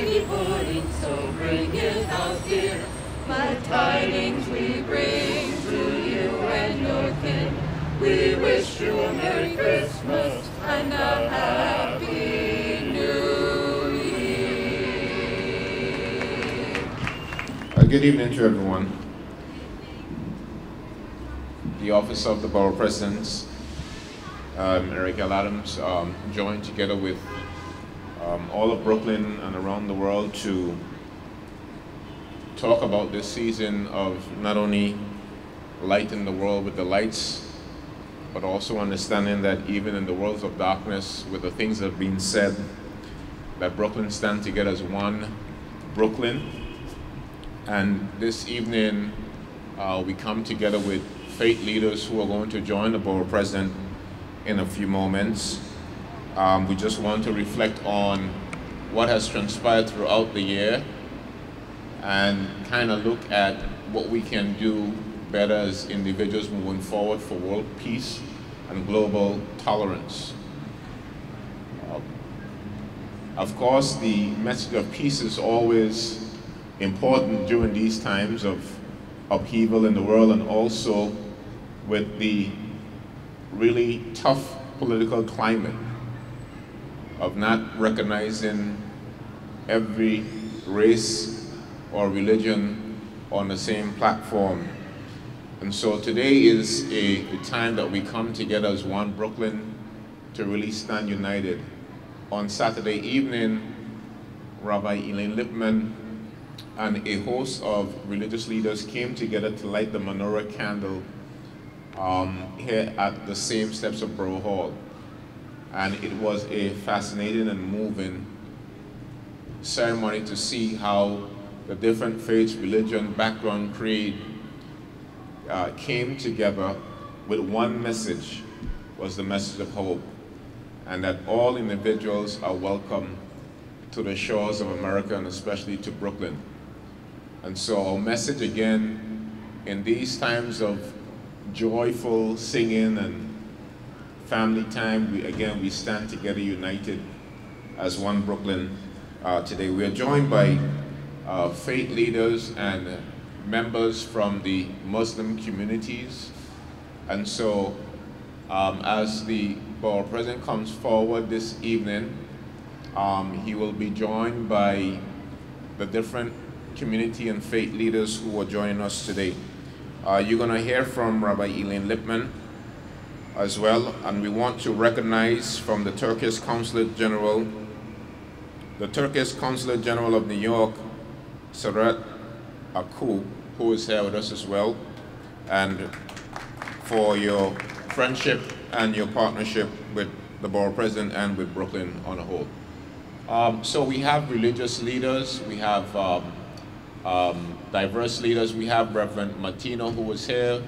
happy morning, so bring it out. My tidings we bring to you and your kin. We wish you a Merry Christmas and a Happy New Year. Uh, good evening to everyone. The Office of the Borough President, um, Eric L. Adams, um, joined together with um, all of Brooklyn and around the world to talk about this season of not only lighting the world with the lights, but also understanding that even in the worlds of darkness, with the things that have been said, that Brooklyn stand together as one Brooklyn. And this evening, uh, we come together with faith leaders who are going to join the borough president in a few moments. Um, we just want to reflect on what has transpired throughout the year and kind of look at what we can do better as individuals moving forward for world peace and global tolerance. Uh, of course, the message of peace is always important during these times of upheaval in the world and also with the really tough political climate of not recognizing every race or religion on the same platform. And so today is a, a, time that we come together as one Brooklyn to really stand united. On Saturday evening, Rabbi Elaine Lippman and a host of religious leaders came together to light the menorah candle um, here at the same steps of Borough Hall. And it was a fascinating and moving ceremony to see how the different faiths, religion, background, creed uh, came together with one message, was the message of hope. And that all individuals are welcome to the shores of America and especially to Brooklyn. And so our message again, in these times of joyful singing and family time. We, again, we stand together united as one Brooklyn uh, today. We are joined by uh, faith leaders and members from the Muslim communities. And so um, as the borough president comes forward this evening, um, he will be joined by the different community and faith leaders who are joining us today. Uh, you're going to hear from Rabbi Elaine Lippman as well, and we want to recognize from the Turkish Consulate General, the Turkish Consulate General of New York, Sarat Aku, who is here with us as well, and for your friendship and your partnership with the borough president and with Brooklyn on a whole. Um, so we have religious leaders, we have um, um, diverse leaders. We have Reverend Martino who was here.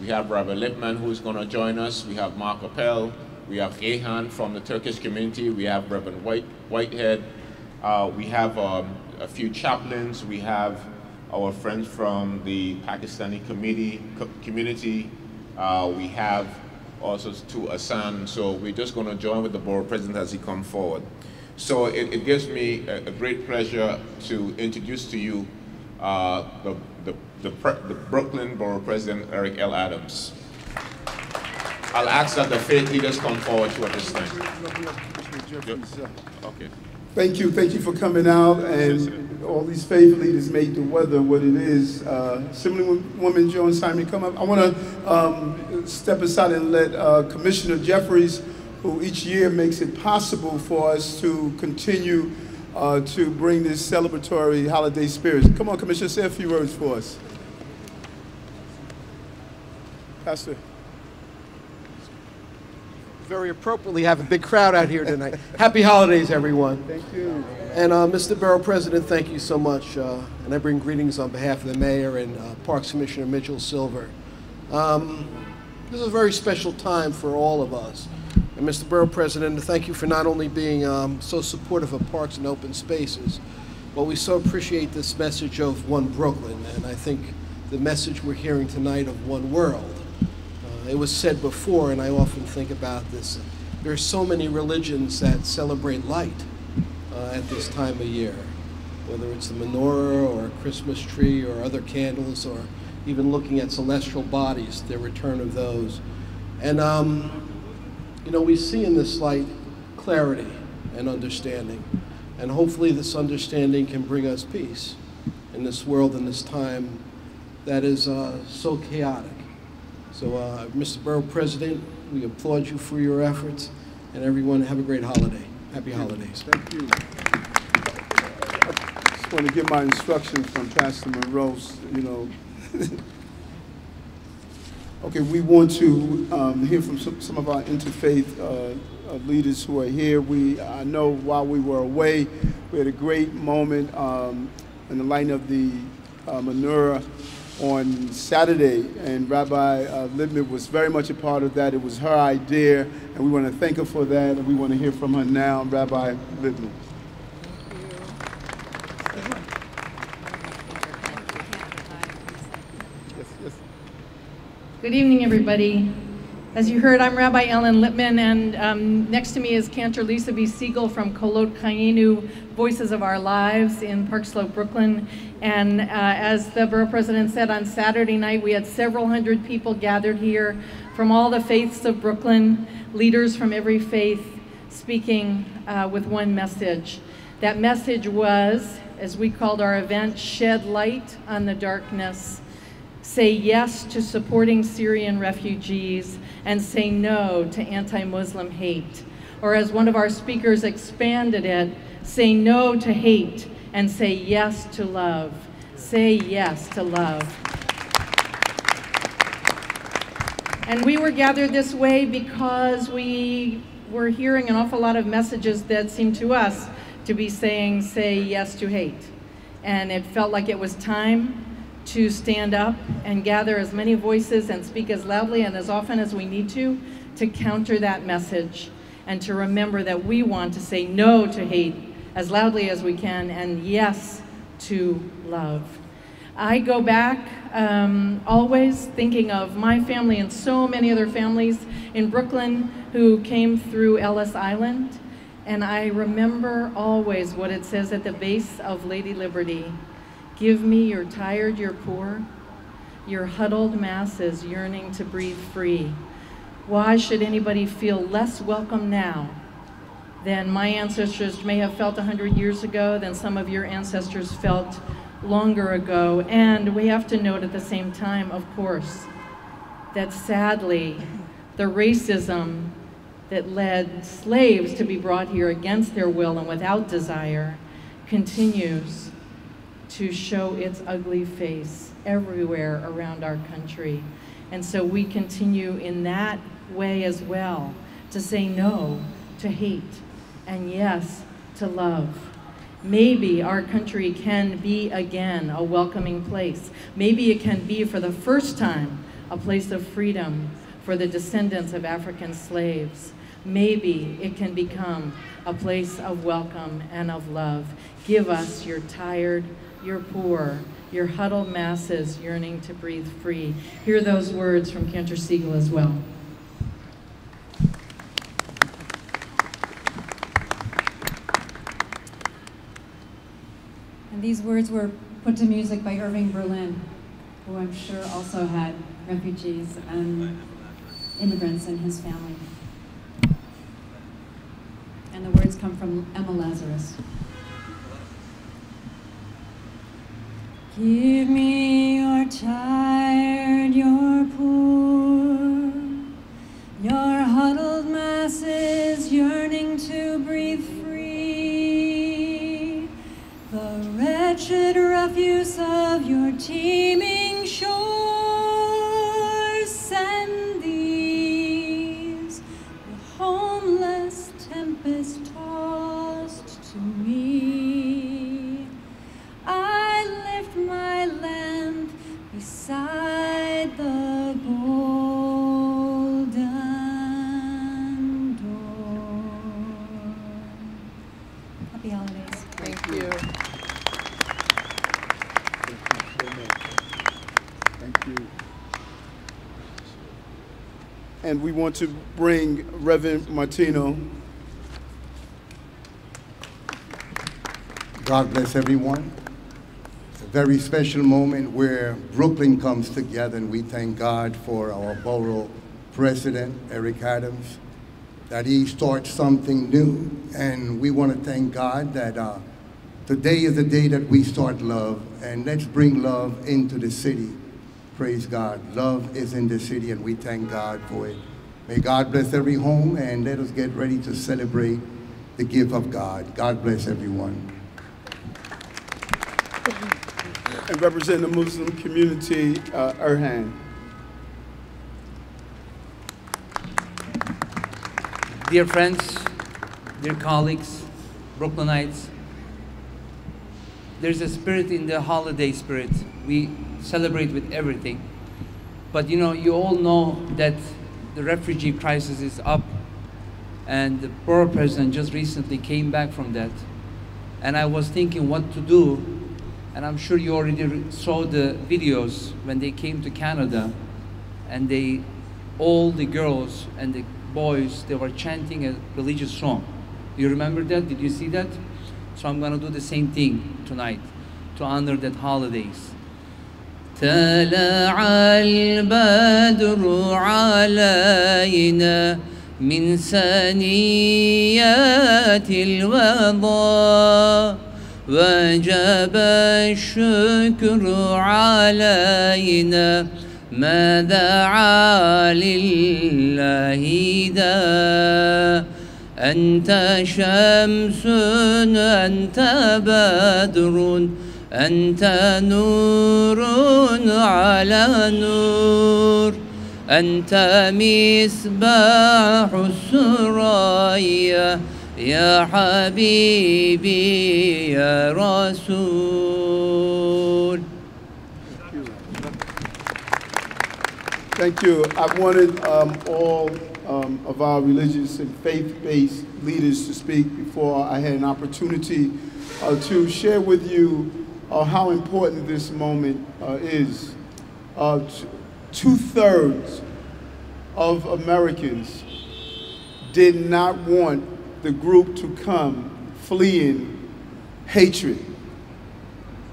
We have Reverend Lippman who's going to join us. We have Mark Appel. We have Ehan from the Turkish community. We have Reverend White, Whitehead. Uh, we have um, a few chaplains. We have our friends from the Pakistani committee, co community. Uh, we have also to Asan. So we're just going to join with the board president as he comes forward. So it, it gives me a, a great pleasure to introduce to you uh, the, the, the, the, Brooklyn Borough President, Eric L. Adams. I'll ask that the faith leaders come forward to at this time. Okay. Thank you, thank you for coming out, and all these faith leaders made the weather what it is. Uh, Woman Joan Simon, come up. I want to um, step aside and let uh, Commissioner Jeffries, who each year makes it possible for us to continue uh, to bring this celebratory holiday spirit. Come on, Commissioner, say a few words for us. Pastor. Very appropriately have a big crowd out here tonight. Happy holidays, everyone. Thank you. And uh, Mr. Borough President, thank you so much. Uh, and I bring greetings on behalf of the Mayor and uh, Parks Commissioner Mitchell Silver. Um, this is a very special time for all of us. And Mr. Borough President, thank you for not only being um, so supportive of parks and open spaces, but we so appreciate this message of one Brooklyn, and I think the message we're hearing tonight of one world. Uh, it was said before, and I often think about this. There are so many religions that celebrate light uh, at this time of year. whether it's the menorah or a Christmas tree or other candles or even looking at celestial bodies, the return of those. And, um, you know, we see in this light clarity and understanding. And hopefully, this understanding can bring us peace in this world in this time that is uh, so chaotic. So, uh, Mr. Borough President, we applaud you for your efforts, and everyone have a great holiday. Happy holidays. Thank you. I just want to give my instructions from Pastor Monroe, you know. okay, we want to um, hear from some, some of our interfaith uh, uh, leaders who are here. We, I know while we were away, we had a great moment um, in the light of the uh, menorah on Saturday, and Rabbi uh, Lippman was very much a part of that. It was her idea, and we want to thank her for that, and we want to hear from her now, Rabbi Lippman. Yes, yes. Good evening, everybody. As you heard, I'm Rabbi Ellen Lippman, and um, next to me is Cantor Lisa B. Siegel from Kolot Chayeinu Voices of Our Lives in Park Slope, Brooklyn. And uh, as the borough president said, on Saturday night we had several hundred people gathered here from all the faiths of Brooklyn, leaders from every faith speaking uh, with one message. That message was, as we called our event, Shed Light on the Darkness say yes to supporting Syrian refugees, and say no to anti Muslim hate. Or, as one of our speakers expanded it, say no to hate and say yes to love. Say yes to love. And we were gathered this way because we were hearing an awful lot of messages that seemed to us to be saying, say yes to hate. And it felt like it was time to stand up and gather as many voices and speak as loudly and as often as we need to to counter that message and to remember that we want to say no to hate as loudly as we can and yes to love. I go back um, always thinking of my family and so many other families in Brooklyn who came through Ellis Island. And I remember always what it says at the base of Lady Liberty Give me your tired, your poor, your huddled masses yearning to breathe free. Why should anybody feel less welcome now than my ancestors may have felt 100 years ago, than some of your ancestors felt longer ago? And we have to note at the same time, of course, that sadly, the racism that led slaves to be brought here against their will and without desire continues to show its ugly face everywhere around our country. And so we continue in that way as well to say no to hate and yes to love. Maybe our country can be again a welcoming place. Maybe it can be for the first time a place of freedom for the descendants of African slaves. Maybe it can become a place of welcome and of love. Give us your tired, your poor, your huddled masses yearning to breathe free. Hear those words from Cantor Siegel as well. And these words were put to music by Irving Berlin, who I'm sure also had refugees and immigrants in his family. And the words come from Emma Lazarus. Give me your tired, your poor, your huddled masses yearning to breathe free, the wretched refuse of your teeming want to bring Reverend Martino. God bless everyone. It's a very special moment where Brooklyn comes together, and we thank God for our borough president, Eric Adams, that he starts something new. And we want to thank God that uh, today is the day that we start love, and let's bring love into the city. Praise God. Love is in the city, and we thank God for it. May God bless every home, and let us get ready to celebrate the gift of God. God bless everyone. And represent the Muslim community, uh, Erhan. Dear friends, dear colleagues, Brooklynites, there's a spirit in the holiday spirit. We celebrate with everything. But you know, you all know that the refugee crisis is up, and the borough president just recently came back from that. And I was thinking what to do, and I'm sure you already saw the videos when they came to Canada, and they, all the girls and the boys, they were chanting a religious song. Do you remember that? Did you see that? So I'm gonna do the same thing tonight to honor that holidays. طلع البدر علينا من ثنيات الوضاء وجب الشكر علينا ما دعا لله دا أنت شمس أنت بدر. أنت نور على نور أنت مصباح السرايا يا حبيبي يا رسول Thank you. I wanted um, all um, of our religious and faith-based leaders to speak before I had an opportunity uh, to share with you uh, how important this moment uh, is. Uh, Two-thirds of Americans did not want the group to come fleeing hatred.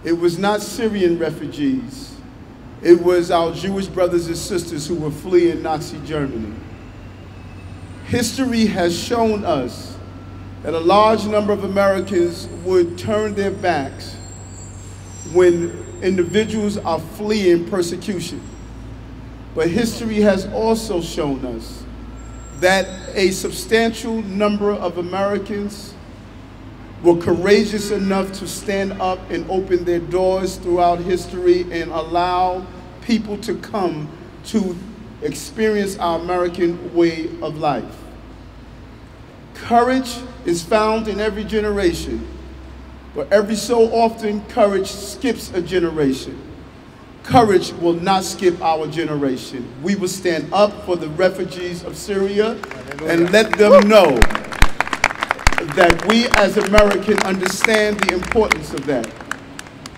It was not Syrian refugees. It was our Jewish brothers and sisters who were fleeing Nazi Germany. History has shown us that a large number of Americans would turn their backs when individuals are fleeing persecution. But history has also shown us that a substantial number of Americans were courageous enough to stand up and open their doors throughout history and allow people to come to experience our American way of life. Courage is found in every generation, but every so often, courage skips a generation. Courage will not skip our generation. We will stand up for the refugees of Syria and let them know that we as Americans understand the importance of that.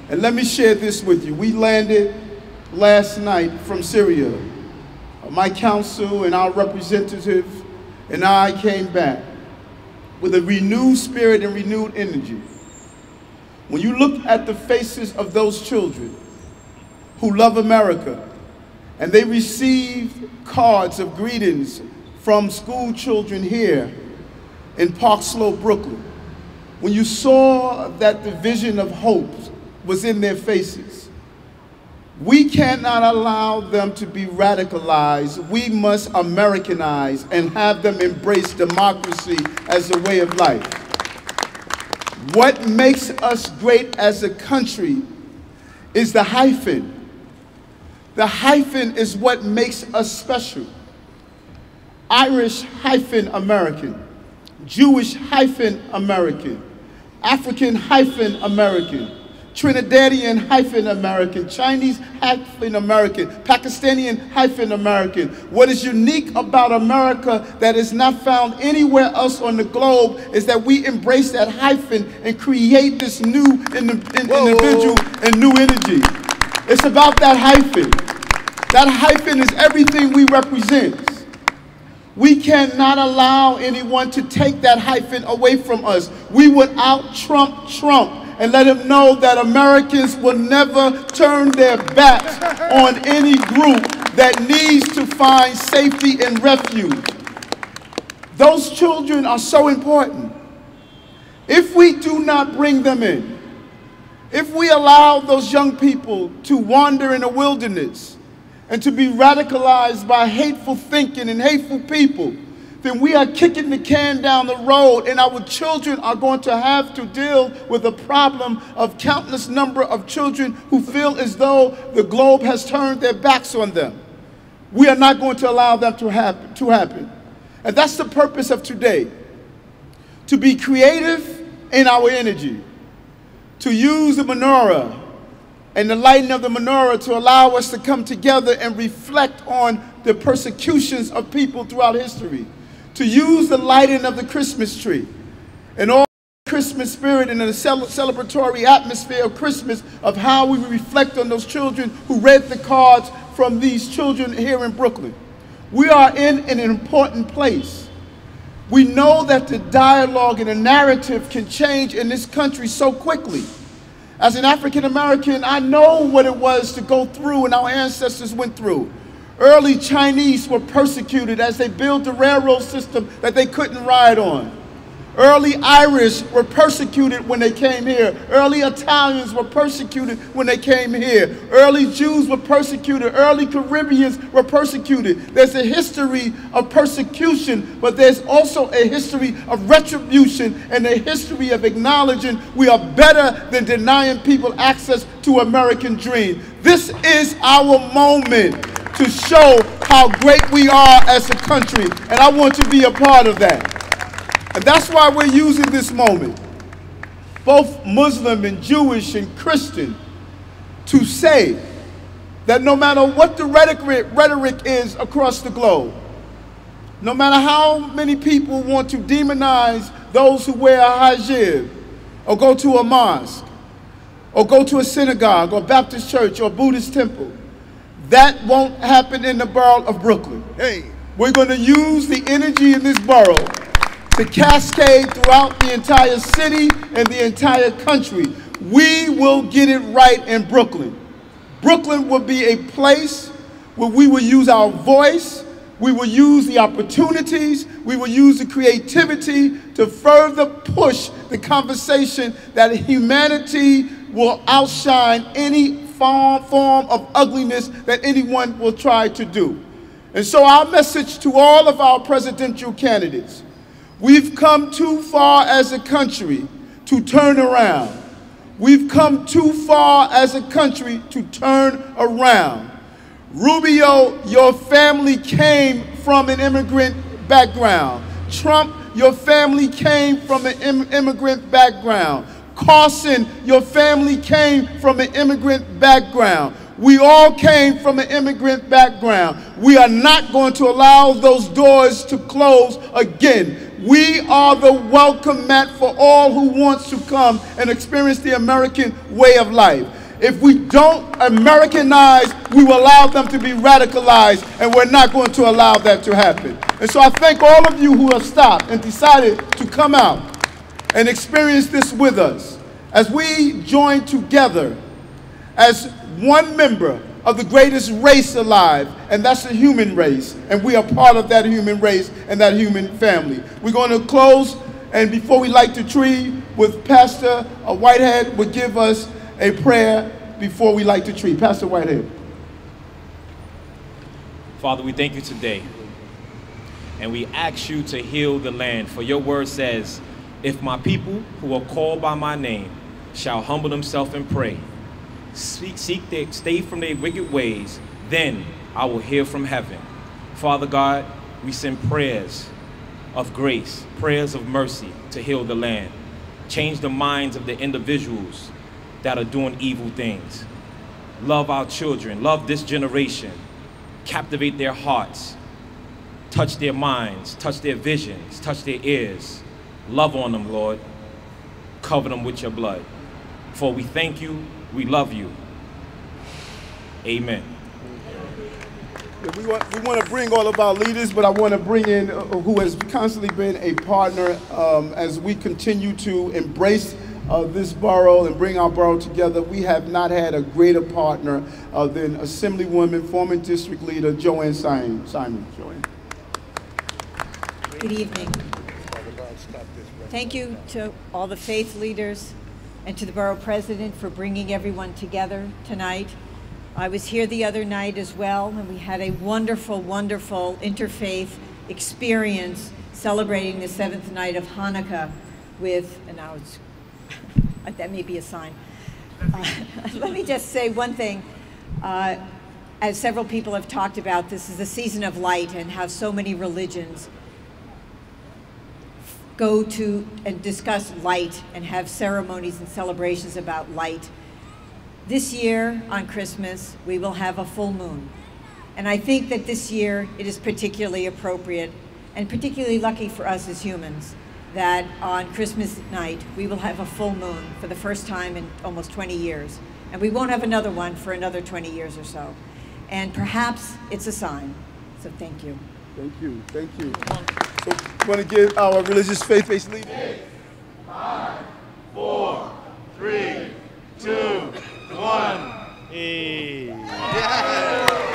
And let me share this with you. We landed last night from Syria. My council and our representative and I came back with a renewed spirit and renewed energy. When you look at the faces of those children who love America and they receive cards of greetings from school children here in Park Slope, Brooklyn, when you saw that the vision of hope was in their faces, we cannot allow them to be radicalized. We must Americanize and have them embrace democracy as a way of life. What makes us great as a country is the hyphen. The hyphen is what makes us special. Irish hyphen American, Jewish hyphen American, African hyphen American, Trinidadian hyphen American, Chinese hyphen American, Pakistani hyphen American. What is unique about America that is not found anywhere else on the globe is that we embrace that hyphen and create this new in, in, individual and new energy. It's about that hyphen. That hyphen is everything we represent. We cannot allow anyone to take that hyphen away from us. We would out Trump Trump and let him know that Americans will never turn their backs on any group that needs to find safety and refuge. Those children are so important. If we do not bring them in, if we allow those young people to wander in a wilderness and to be radicalized by hateful thinking and hateful people, then we are kicking the can down the road and our children are going to have to deal with the problem of countless number of children who feel as though the globe has turned their backs on them. We are not going to allow that to happen. To happen. And that's the purpose of today. To be creative in our energy. To use the menorah and the lighting of the menorah to allow us to come together and reflect on the persecutions of people throughout history. To use the lighting of the Christmas tree and all the Christmas spirit and the celebratory atmosphere of Christmas of how we reflect on those children who read the cards from these children here in Brooklyn. We are in an important place. We know that the dialogue and the narrative can change in this country so quickly. As an African American, I know what it was to go through and our ancestors went through. Early Chinese were persecuted as they built a railroad system that they couldn't ride on. Early Irish were persecuted when they came here. Early Italians were persecuted when they came here. Early Jews were persecuted. Early Caribbeans were persecuted. There's a history of persecution, but there's also a history of retribution and a history of acknowledging we are better than denying people access to American dream. This is our moment to show how great we are as a country, and I want to be a part of that. And that's why we're using this moment, both Muslim and Jewish and Christian, to say that no matter what the rhetoric, rhetoric is across the globe, no matter how many people want to demonize those who wear a hijab, or go to a mosque, or go to a synagogue, or Baptist church, or Buddhist temple, that won't happen in the borough of Brooklyn. Hey. We're going to use the energy in this borough to cascade throughout the entire city and the entire country. We will get it right in Brooklyn. Brooklyn will be a place where we will use our voice, we will use the opportunities, we will use the creativity to further push the conversation that humanity will outshine any form, of ugliness that anyone will try to do. And so our message to all of our presidential candidates We've come too far as a country to turn around. We've come too far as a country to turn around. Rubio, your family came from an immigrant background. Trump, your family came from an Im immigrant background. Carson, your family came from an immigrant background. We all came from an immigrant background. We are not going to allow those doors to close again. We are the welcome mat for all who wants to come and experience the American way of life. If we don't Americanize, we will allow them to be radicalized, and we're not going to allow that to happen. And so I thank all of you who have stopped and decided to come out and experience this with us as we join together as one member of the greatest race alive, and that's the human race. And we are part of that human race and that human family. We're going to close, and before we light the tree, with Pastor uh, Whitehead would give us a prayer before we light the tree. Pastor Whitehead. Father, we thank you today. And we ask you to heal the land. For your word says, if my people who are called by my name shall humble themselves and pray, seek, seek their, stay from their wicked ways, then I will hear from heaven. Father God, we send prayers of grace, prayers of mercy to heal the land. Change the minds of the individuals that are doing evil things. Love our children, love this generation, captivate their hearts, touch their minds, touch their visions, touch their ears. Love on them, Lord. Cover them with your blood. For we thank you we love you. Amen. We want, we want to bring all of our leaders, but I want to bring in uh, who has constantly been a partner um, as we continue to embrace uh, this borough and bring our borough together. We have not had a greater partner uh, than Assemblywoman, former District Leader Joanne Simon. Simon. Joanne. Good evening. Thank you to all the faith leaders and to the borough president for bringing everyone together tonight. I was here the other night as well, and we had a wonderful, wonderful interfaith experience celebrating the seventh night of Hanukkah with, and now it's, that may be a sign. Uh, let me just say one thing. Uh, as several people have talked about, this is the season of light and how so many religions go to and discuss light and have ceremonies and celebrations about light. This year on Christmas, we will have a full moon. And I think that this year it is particularly appropriate and particularly lucky for us as humans that on Christmas night we will have a full moon for the first time in almost 20 years. And we won't have another one for another 20 years or so. And perhaps it's a sign. So thank you. Thank you. Thank you. So we want to give our religious faith-based leader. Eight, five, four, three, two, one. Hey. Yeah.